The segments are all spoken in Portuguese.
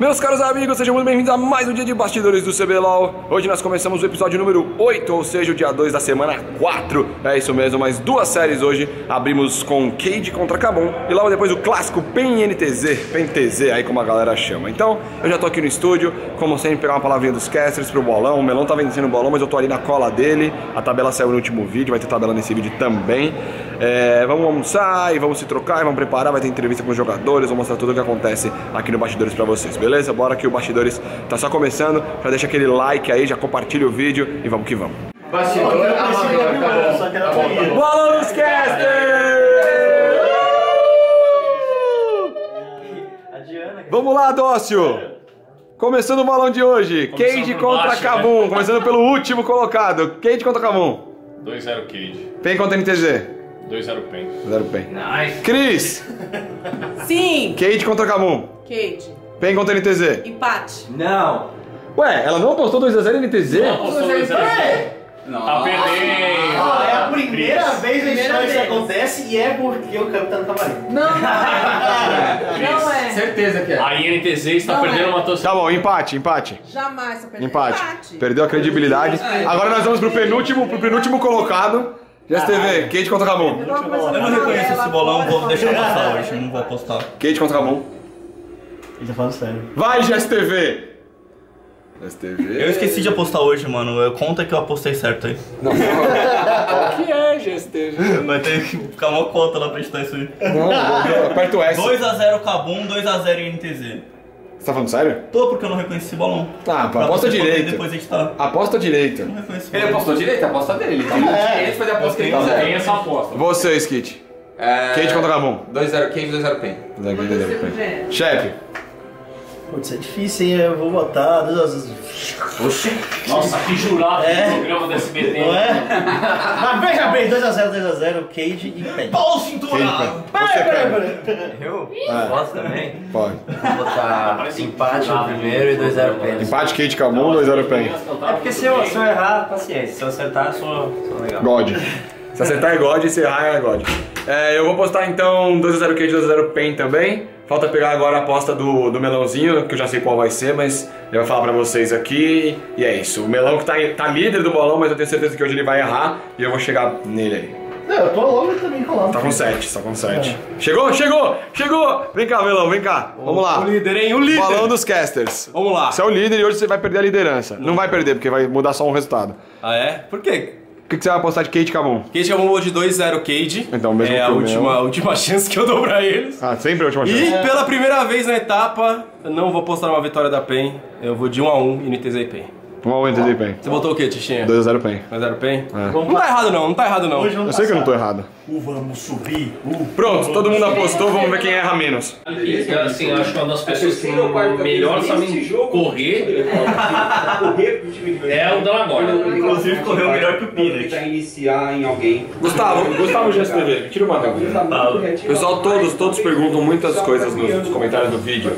Meus caros amigos, sejam muito bem-vindos a mais um dia de bastidores do CBLOL. Hoje nós começamos o episódio número 8, ou seja, o dia 2 da semana 4. É isso mesmo, mais duas séries hoje. Abrimos com Cade contra Kabum e logo depois o clássico PEN NTZ, PEN TZ, aí como a galera chama. Então, eu já tô aqui no estúdio, como sempre, pegar uma palavrinha dos casters pro bolão. O Melão tá vencendo o bolão, mas eu tô ali na cola dele. A tabela saiu no último vídeo, vai ter tabela nesse vídeo também. É, vamos almoçar e vamos se trocar e vamos preparar, vai ter entrevista com os jogadores, vou mostrar tudo o que acontece aqui no Bastidores pra vocês, beleza? Bora que o Bastidores tá só começando, já deixa aquele like aí, já compartilha o vídeo e vamos que vamos. Bastidor, Só que era corrida. Bola nos. Vamos lá, Dócio! Começando o balão de hoje, Começando Cade contra baixo, Kabum, começando pelo último colocado, Cade contra Kabum, 2-0 Cade, PEN contra NTZ, 2-0 Pen. zero PEN. Nice. Cris, Sim, Cade contra Kabum, Kate. PEN contra NTZ. Empate. Não. Ué, ela não apostou 2x0 NTZ? Apostou 2-0 Tá perdendo. Ah, é a primeira Cris. vez na Primeira história que isso acontece e é porque o campo tá no camarim. Não, não é. Não é. Certeza que é. A INTZ está Não perdendo é. uma torcida. Tá bom, empate, empate. Jamais tá perdendo. Empate. Perdeu a credibilidade. Agora nós vamos pro penúltimo, pro penúltimo colocado. GSTV, Cade contra Kabum. Eu Eu não reconheço esse bolão, vou deixar passar hoje, não vou apostar. Cade contra Kabum. Ele tá falando sério. Vai, GSTV! GSTV. Eu esqueci de apostar hoje, mano. Eu- Conta que eu apostei certo aí. Qual que é, GSTV? Vai ter que ficar uma conta lá pra editar isso aí. Não, não, aperta o S. 2x0 Cabum, 2x0 INTZ. Você tá falando sério? Tô porque eu não reconheci esse bolão. Tá, pô, Pra aposta direito. depois editar. Aposta direito. Não reconheci Ele apostou direito, a aposta dele. Ele tem É. direito de fazer a aposta que ele Eu tenho quiser. Tem essa aposta. Você, Skit. É... Cade contra Kabum. 2-0 Cave, 2-0 Pen. Chefe. Putz, é difícil, hein? Eu vou botar. duas- Oxi. Nossa, que jurado É. do programa do SBT. Não é? Mas veja bem, 2x0, 2x0, Cade e Pen. Pau cinturado! Você pega. Eu? É. Posso também? Pode. Vou botar empate no primeiro e 2-0 pênalti. Empate, Cade, Kabum, 2x0 PEN. É porque se eu, se eu errar, paciência. Se eu acertar, eu sou, sou legal. God. Se acertar é God, se errar é God. É, eu vou postar então 2x0 Cade, 2x0 PEN também. Falta pegar agora a aposta do, do melãozinho, que eu já sei qual vai ser, mas eu vou falar pra vocês aqui. E é isso. O melão que tá, tá líder do bolão, mas eu tenho certeza que hoje ele vai errar e eu vou chegar nele aí. Não, eu tô logo também colando. Tá com 7, tá com 7. Chegou, chegou, chegou! Vem cá, melão, vem cá. Vamos lá. O líder, hein? O líder! Balão dos casters. Vamos lá. Você é o líder e hoje você vai perder a liderança. Não vai perder, porque vai mudar só um resultado. Ah, é? Por quê? O que, que você vai apostar de Kate Cabum? Cage é um de 2-0 Cage. Então, mesmo É que a última, a última chance que eu dou pra eles. Ah, sempre a última E chance. pela primeira vez na etapa, eu não vou postar uma vitória da PEN. Eu vou de 1 a 1 e NTZ e PEN. Vamos NTZ PEN. Você botou o quê, Tichinha? 2x0 PEN. 2x0 PEN? É. Não tá errado não, não tá errado não. Hoje vamos Eu sei que eu não tô errado. O vamos subir. O Pronto, todo mundo apostou, vamos ver quem erra menos. Então, assim, eu acho que uma das pessoas que melhor sabem correr é o Danagorn. Inclusive correu melhor que o Peanut. Pra iniciar em alguém. Gustavo, Gustavo GSTV, tira uma dúvida. Pessoal, todos, todos perguntam muitas coisas nos comentários do vídeo.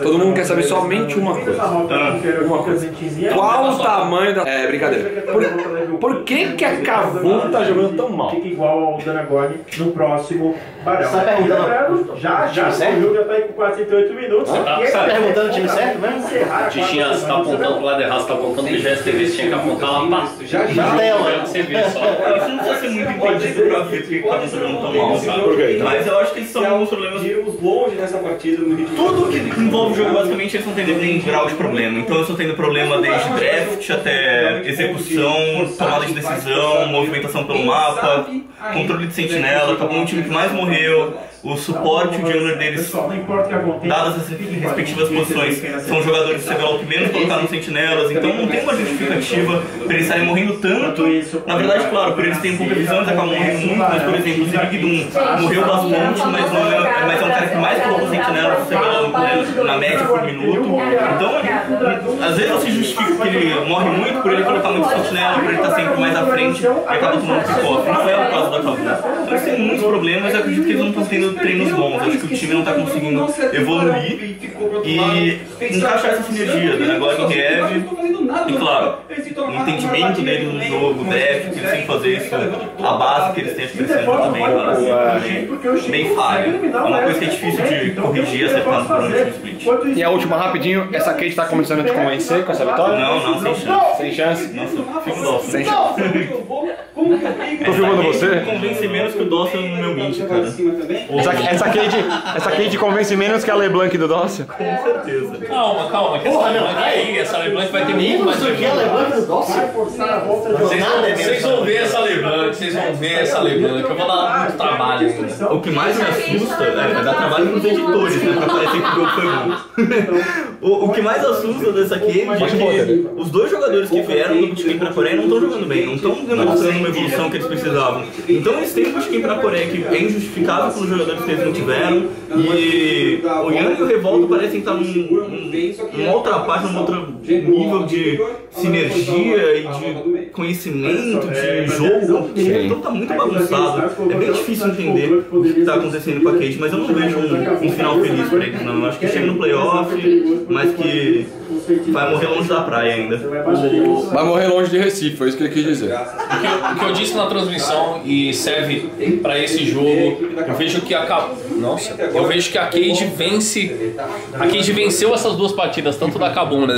Todo mundo quer saber somente uma coisa. Uma coisa. Qual o tamanho da. É, brincadeira. Por, por que, que a Cavum tá jogando tão mal? Fica igual ao Danagorn no próximo barão. Você tá perguntando já, já, o jogo já tá aí com quase 108 minutos. tá- esse Tá é perguntando o time certo mesmo? Tichinha, você tá apontando pro lado errado, você tá apontando pro GSTV, você tinha que apontar lá pra Já, já. Você vê só. Isso não precisa ser muito entendido pra ver porque tá jogando tão mal, sabe? Mas eu acho que eles são alguns problemas Tiros longe nessa partida. Tudo que envolve o jogo, basicamente, eles estão tendo um grau de problema. Então, eu estou tendo problema desde draft até execução, tomada de decisão, movimentação pelo mapa, controle de sentinela. Tá com o time que mais morreu, o suporte, o jungler deles, não dadas as respectivas posições, são jogadores de CBLOL que menos colocaram sentinelas. Então, não tem uma justificativa para eles estarem morrendo tanto. Na verdade, claro, por eles terem pouca visão, eles acabam morrendo muito. Mas, por exemplo, o Zig Doom morreu bastante, mas, não é, mas é um cara que mais colocou sentinelas no CBLOL na média por minuto. Então, às vezes você justifica que ele morre muito por ele colocar muito sentinela, por ele estar sempre mais à frente e acaba tomando pick-off. Não é o caso da Kabum. Então eles têm muitos problemas e eu acredito que eles não estão tendo treinos bons. Acho que o time não está conseguindo evoluir e encaixar essa sinergia do negócio em Rev. E claro, o entendimento dele no jogo, def, que eles têm que fazer isso a base que eles têm crescendo também é bem falha. É uma coisa que é difícil de corrigir acertando por um split. E a última, rapidinho, essa Kate tá começando a te convencer com essa vitória? Não, não, sem chance. Sem chance? Nossa, fico Dawson. Sem chance. Tô filmando você? Convence menos que o no meu mid, cara. Essa, essa, Kate, essa Kate convence menos que a LeBlanc do Dócio? Com certeza. Calma, calma, que essa LeBlanc aí, essa LeBlanc vai ter muito mais Isso aqui é LeBlanc do Dócio? Vocês vão, vocês vão ver essa LeBlanc, vocês vão ver essa LeBlanc, eu vou dar muito trabalho ainda. O que mais me assusta é vai dar trabalho nos editores, né? Pra parecer que o jogo foi bom. o, o que mais assusta dessa cage é que os dois jogadores que vieram do bootcamp pra Coreia não estão jogando bem, não estão demonstrando uma evolução que eles precisavam. Então eles têm um bootcamp pra Coreia que é injustificável pelos jogadores que eles não tiveram. E o Yang e o Revolta parecem estar num, num, numa outra parte, num outro nível de sinergia e de conhecimento, de jogo. Então tá muito bagunçado. É bem difícil entender o que tá acontecendo com a Kate, mas eu não vejo um, um final feliz pra eles, não. Eu acho que chega no playoff, mas que vai morrer longe da praia ainda. Vai morrer longe de Recife, foi isso que ele quis dizer. O que, eu, o que eu disse na transmissão e serve pra esse jogo, eu vejo que a Nossa, eu vejo que a Cade vence. A Cade venceu essas duas partidas, tanto da Kabum, né?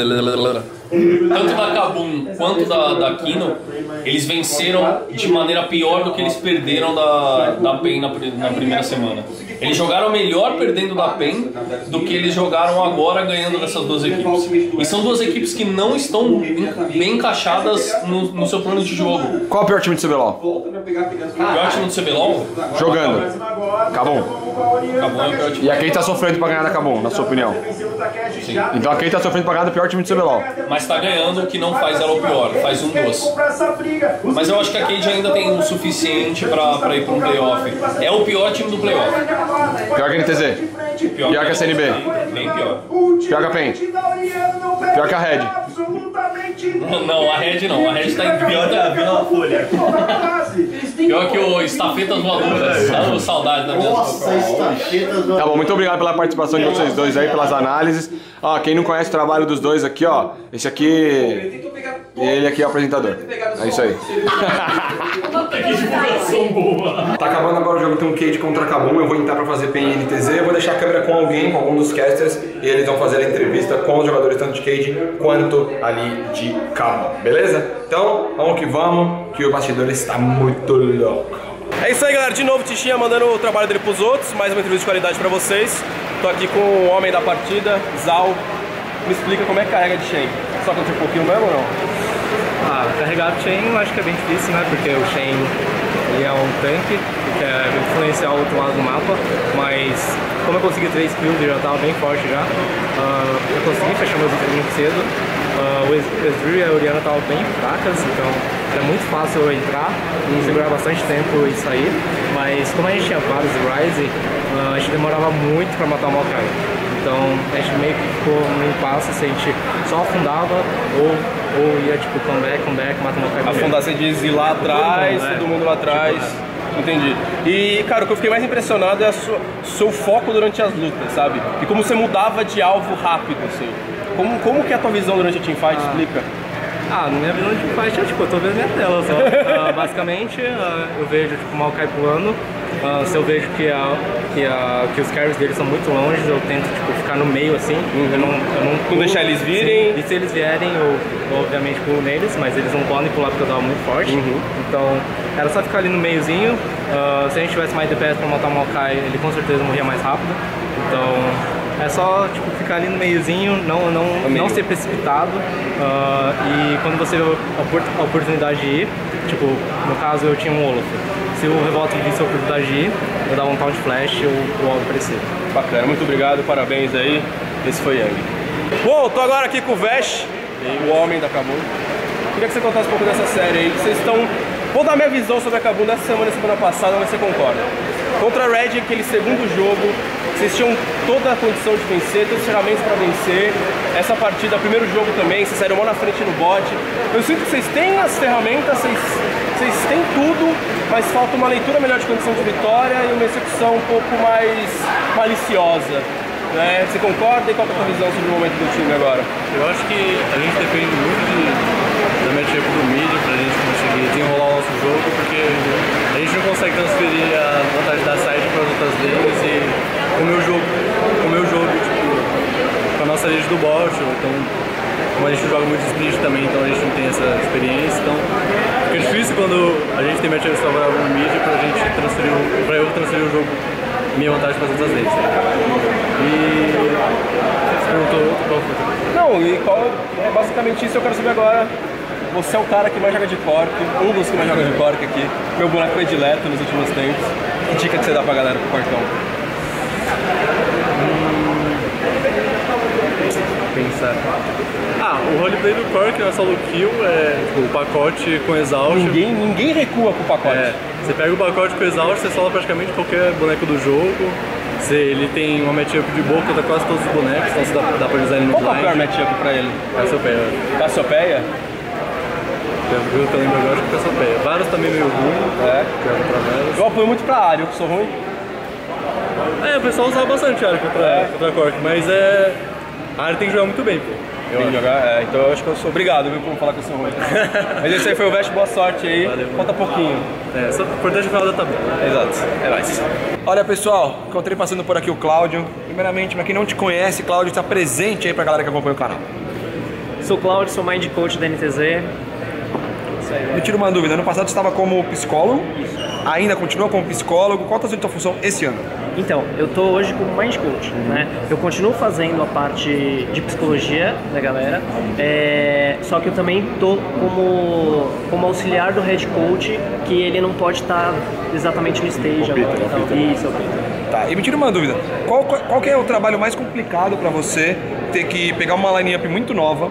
Tanto da Kabum quanto da, da Kino, eles venceram de maneira pior do que eles perderam da, da PEN na, na primeira semana. Eles jogaram melhor perdendo da PEN do que eles jogaram agora ganhando dessas duas equipes. E são duas equipes que não estão bem encaixadas no, no seu plano de jogo. Qual é o pior time do CBLOL? O pior time do CBLOL? Jogando. Cabum. Cabum é o pior time. E a Kate tá sofrendo pra ganhar da Cabum, na sua opinião? Sim. Então a Kate tá sofrendo pra ganhar do pior time do CBLOL. Mas tá ganhando o que não faz ela o pior, faz um duas. Mas eu acho que a Cade ainda tem o suficiente pra, pra ir pra um playoff. É o pior time do playoff. Pior que a NTZ. Pior, Pior que a CNB. Bem pior. Pior que a PEN. Pior que a Red. Não, a Red não. A Red tá em Pior que a Vila Folha. Pior que o Estafetas Voadoras. Dá saudade da minha Nossa, estafetas Tá bom, muito obrigado pela participação de vocês dois aí, pelas análises. Ó, quem não conhece o trabalho dos dois aqui, ó, esse aqui. Ele aqui é o apresentador. É isso aí. Que divulgação boa. Tá acabando agora o jogo, tem um Cade contra Kabum. Eu vou entrar pra fazer PN e NTZ. Eu vou deixar a câmera com alguém, com algum dos casters, e eles vão fazer a entrevista com os jogadores tanto de Cade quanto ali de Kabum. Beleza? Então, vamos que vamos, que o bastidor está muito louco. É isso aí, galera. De novo, Tichinha mandando o trabalho dele pros outros. Mais uma entrevista de qualidade pra vocês. Tô aqui com o homem da partida, Zal. Me explica como é que carrega de Shen. Só que um pouquinho mesmo ou não? Ah, carregar o Chain eu acho que é bem difícil, né? Porque o Chain ele é um tanque que quer influenciar o outro lado do mapa, mas como eu consegui 3 kills e já tava bem forte já, ah, eu consegui fechar meus itens muito cedo. O Ezreal e a Oriana estavam bem fracas, então era muito fácil eu entrar e segurar bastante tempo e sair, mas como a gente tinha vários Rise, ah, a gente demorava muito para matar o Maokai. Então a gente meio que ficou no impasse se a gente só afundava ou, ou ia tipo comeback, comeback, mata o Maokai. Afundar, você diz ir lá atrás, Todo mundo, né? todo mundo lá atrás. Tipo, Entendi. E, cara, o que eu fiquei mais impressionado é o seu foco durante as lutas, sabe? E como você mudava de alvo rápido, assim. Como, como que é a tua visão durante a teamfight? Explica. Ah, na minha visão de fight é tipo, eu tô vendo minha tela só. Ah, basicamente, ah, eu vejo tipo, o Maokai pulando. Ah, se eu vejo que, a, que, a, que os carries deles são muito longe, eu tento tipo, ficar no meio assim. Eu não, eu não, pulo. deixar eles virem. Sim. E se eles vierem, eu, obviamente pulo neles, mas eles não podem pular porque eu tava muito forte. Então era só ficar ali no meiozinho. Ah, se a gente tivesse mais DPS pra matar o Maokai, ele com certeza morria mais rápido. Então é só tipo, ficar ali no meiozinho, não, não, não ser precipitado. ah, e quando você vê a opor- a oportunidade de ir, tipo, no caso eu tinha um Olaf. Se o Revolta visse a oportunidade de ir, eu dava um Taunt Flash e o, o Olaf aparecia. Bacana, muito obrigado, parabéns aí. Esse foi Yang. Bom, tô agora aqui com o Vesh, o homem da Kabum. Queria que você contasse um pouco dessa série aí. Vocês estão. Vou dar minha visão sobre a Kabum dessa semana e semana passada, mas você concorda. Contra a Red, aquele segundo jogo, vocês tinham toda a condição de vencer, todos os ferramentas para vencer. Essa partida, primeiro jogo também, vocês saíram mão na frente no bot. Eu sinto que vocês têm as ferramentas, vocês, vocês têm tudo, mas falta uma leitura melhor de condição de vitória e uma execução um pouco mais maliciosa. Né? Você concorda? E qual é a tua visão sobre o momento do time agora? Eu acho que a gente depende muito de, da matchup do mid pra gente conseguir desenrolar o nosso jogo, porque a gente não consegue transferir a vantagem da side para as outras lanes e o meu jogo, o meu jogo tipo, com a nossa rede do bot, então como a gente joga muito split também, então a gente não tem essa experiência, então fica difícil quando a gente tem matchups favoráveis no mid pra gente transferir, o- pra eu transferir jogo, minha vantagem para as outras lanes. né? E você perguntou qual foi? Não, e qual é basicamente isso eu quero saber agora. Você é o cara que mais joga de cork, um dos que mais joga de cork aqui, meu boneco predileto nos últimos tempos. Que dica que você dá pra galera pro cortão? Ah, o roleplay do Cork é solo kill, é tipo, o pacote com exaust. Ninguém, ninguém recua com o pacote. É, você pega o pacote com exaust, você sola praticamente qualquer boneco do jogo. Você, ele tem uma matchup de boa contra quase todos os bonecos, então você dá, dá pra usar ele no Qual que é o pior blind. matchup pra ele? Cassiopeia. Cassiopeia? Pelo que eu lembro agora, acho que Cassiopeia. Vários também meio ruim, É. é. Eu apoio muito pra área, eu sou ruim. É, o pessoal usava bastante área contra, contra Cork, mas é. A área tem que jogar muito bem, pô. Tem que jogar? É, então eu acho que eu sou obrigado, viu, por falar eu sou ruim. Mas esse aí foi o Veste, boa sorte aí. Valeu. Falta pouquinho. É, só importante final da tabela. Exato. É nóis. Olha pessoal, encontrei passando por aqui o Cláudio. Primeiramente, pra quem não te conhece, Cláudio, está presente aí pra galera que acompanha o canal. Sou o Claudio, sou Mind Coach da NTZ. Me tira uma dúvida, ano passado você estava como psicólogo, ainda continua como psicólogo, qual está sendo a sua função esse ano? Então, eu tô hoje como Mind Coach, né? Eu continuo fazendo a parte de psicologia da galera, é, só que eu também tô como, como auxiliar do Head Coach, que ele não pode estar exatamente no stage agora. Então, isso, é o Peter. Tá, e me tira uma dúvida, qual, qual que é o trabalho mais complicado para você ter que pegar uma line-up muito nova,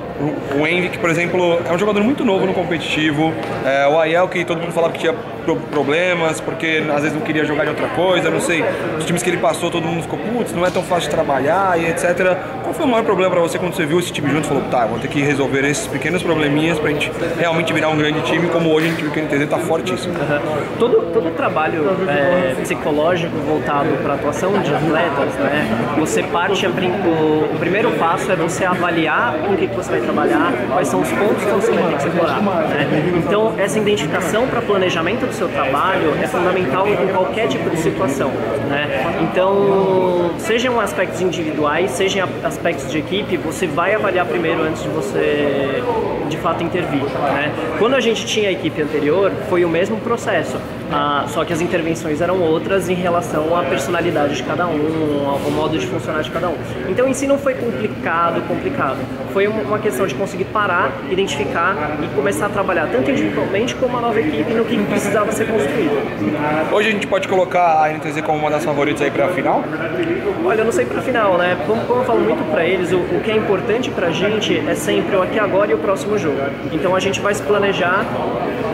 o, Envy, que por exemplo é um jogador muito novo no competitivo, é, o Aiel que todo mundo falava que tinha pro- problemas, porque às vezes não queria jogar de outra coisa, não sei, os times que ele passou todo mundo ficou, putz, não é tão fácil de trabalhar e etc. Qual foi o maior problema para você quando você viu esse time junto e falou, tá, vou ter que resolver esses pequenos probleminhas pra gente realmente virar um grande time, como hoje a gente viu que o NTZ tá fortíssimo. Todo, todo trabalho é, psicológico voltado para atuação de atletas, né? Você parte, o, o primeiro passo é você avaliar com o que, que você vai trabalhar, quais são os pontos que você vai ter que explorar. Né? Então, essa identificação para planejamento do seu trabalho é fundamental em qualquer tipo de situação. Né? Então, sejam aspectos individuais, sejam aspectos de equipe, você vai avaliar primeiro antes de você de fato intervir. Né? Quando a gente tinha a equipe anterior, foi o mesmo processo, ah, só que as intervenções eram outras em relação à personalidade de cada um, ao modo de funcionar de cada um. Então em si não foi complicado, complicado. Foi uma questão de conseguir parar, identificar e começar a trabalhar tanto individualmente como a nova equipe no que precisava ser construído. Hoje a gente pode colocar a NTZ como uma das favoritas aí pra final? Olha, eu não sei pra final, né? Como, como eu falo muito pra eles, o, o que é importante pra gente é sempre o aqui agora e o próximo jogo. Então a gente vai se planejar,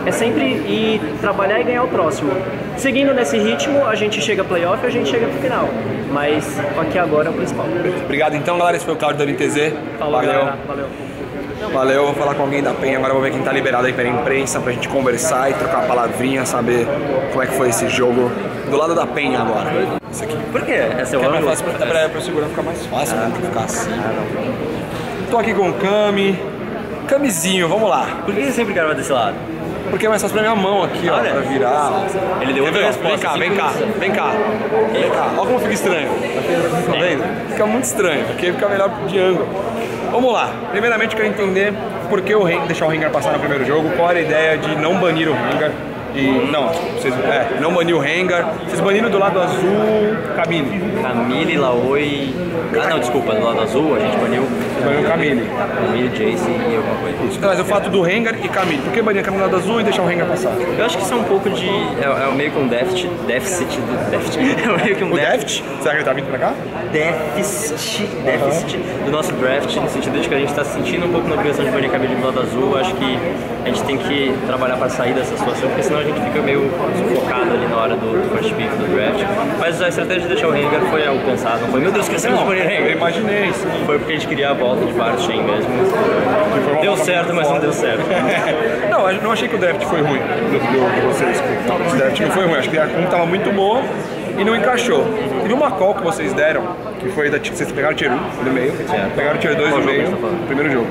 é sempre ir trabalhar e ganhar o próximo. Seguindo nesse ritmo, a gente chega a playoff e a gente chega pro final. Mas o aqui agora é o principal. Obrigado então, galera. Esse foi o Claudio da NTZ. Falou, Valeu. galera. Valeu. Valeu, vou falar com alguém da Penha, agora vou ver quem tá liberado aí pela imprensa pra gente conversar e trocar palavrinha, saber como é que foi esse jogo do lado da Penha agora. Esse aqui. Por quê? Essa é o é ângulo? fácil pra, pra, pra segurar ficar mais fácil, né? Ficar assim. Tô aqui com o Cami. Camizinho, vamos lá. Por que você sempre grava desse lado? Porque é mais fácil pra minha mão aqui, ó, pra virar. Ele deu outra resposta, Vem cá, vem cá, vem cá. Vem cá. Olha como fica estranho. Tá vendo? Fica muito estranho, porque fica melhor de ângulo. Vamos lá. Primeiramente, eu quero entender por que o Rengar, deixar o Rengar passar no primeiro jogo, qual era a ideia de não banir o Rengar. E, não, vocês, é, não banir o Rengar. Vocês baniram do lado azul Camille. Camille, Laoi. Ah, não, desculpa, do lado azul a gente baniu. Baniu Camille. Camille, Jace e alguma coisa. Não, mas o fato do Rengar e Camille. Por que banir a Camille do lado azul e deixar o Rengar passar? Eu acho que isso é um pouco de. É, é meio que um déficit. Déficit do. Déficit. É meio que um O déficit. Deft? Será que ele tá vindo pra cá? déficit, déficit do nosso draft, no sentido de que a gente se sentindo um pouco na obrigação de banir cabelo do lado azul. Acho que a gente tem que trabalhar para sair dessa situação, porque senão a gente fica meio sufocado ali na hora do, do first pick do draft. Mas a estratégia de deixar o Rengar foi pensado. Não foi, meu Deus, esquecemos de banir o Eu Rengar. imaginei isso. Foi porque a gente queria a volta de Varus Chain mesmo. Deu certo, mas não deu certo. não, eu não achei que o draft foi ruim do, do, de vocês. O draft não foi ruim, acho que a conta tava muito boa. E não encaixou. Teve uma call que vocês deram, que foi da vocês pegaram o tier 1 no meio, pegaram o tier 2 Qual no meio, você tá primeiro jogo.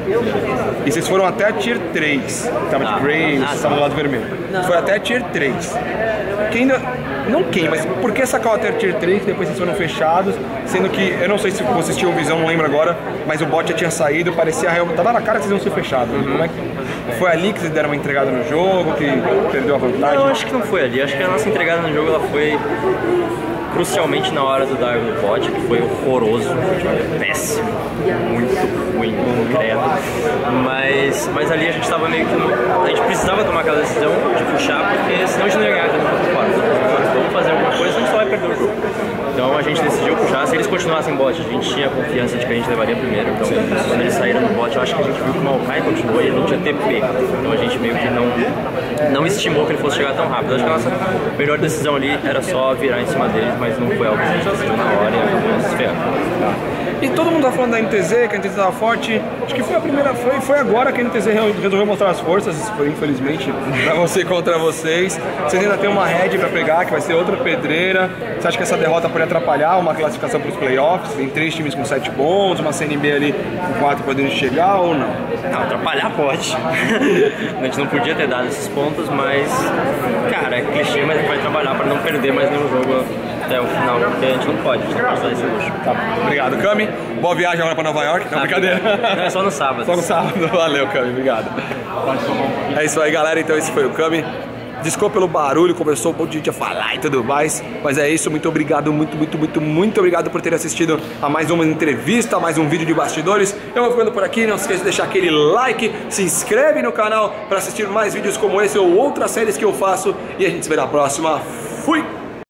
E vocês foram até a tier 3, tava Ah. de Graves, Ah, tava do lado vermelho. Foi até a tier 3. Quem ainda. Não quem, mas por que essa a tier 3 depois vocês foram fechados? Sendo que, eu não sei se vocês tinham visão, não lembro agora, mas o bot já tinha saído, parecia real. Tava na cara que vocês iam ser fechados. Como é que- Foi ali que vocês deram uma entregada no jogo, que perdeu a vantagem? Não, acho que não foi ali. Acho que a nossa entregada no jogo ela foi crucialmente na hora do dive do bot, que foi horroroso, foi péssimo, muito ruim, credo. Mas, mas ali a gente estava meio que. no- A gente precisava tomar aquela decisão de puxar, porque senão a gente não ia ganhar contra. Então, Fazer alguma coisa, a gente só vai perder o jogo. Então a gente decidiu puxar. Se eles continuassem bot, a gente tinha confiança de que a gente levaria primeiro. Então quando eles saíram do bot, eu acho que a gente viu que o Maokai continuou e ele não tinha TP. Então a gente meio que não, não estimou que ele fosse chegar tão rápido. Acho que a nossa melhor decisão ali era só virar em cima deles, mas não foi algo que a gente decidiu na hora e acabou se ferrando. E todo mundo tá falando da NTZ, que a NTZ tava forte. Acho que foi a primeira, foi, foi agora que a NTZ re- resolveu mostrar as forças, foi infelizmente pra você contra vocês. Vocês ainda tem uma head pra pegar, que vai ser outra pedreira. Você acha que essa derrota pode atrapalhar uma classificação pros playoffs? Tem três times com sete bons, uma CNB ali com quatro podendo chegar ou não? Não, atrapalhar pode. a gente não podia ter dado esses pontos, mas, cara, é clichê, mas a gente vai trabalhar pra não perder mais nenhum jogo até o final, porque a gente não pode, esse luxo. Tá, obrigado, Cami. Boa viagem agora pra Nova York. Não, brincadeira. Não, é só no sábado. Só no sábado. Valeu, Cami. Obrigado. É isso aí, galera. Então esse foi o Cami. Desculpa pelo barulho, começou um monte de gente a falar e tudo mais. Mas é isso, muito obrigado, muito, muito, muito, muito obrigado por ter assistido a mais uma entrevista, a mais um vídeo de bastidores. Eu vou ficando por aqui, não se esqueça de deixar aquele like, se inscreve no canal para assistir mais vídeos como esse ou outras séries que eu faço. E a gente se vê na próxima. Fui!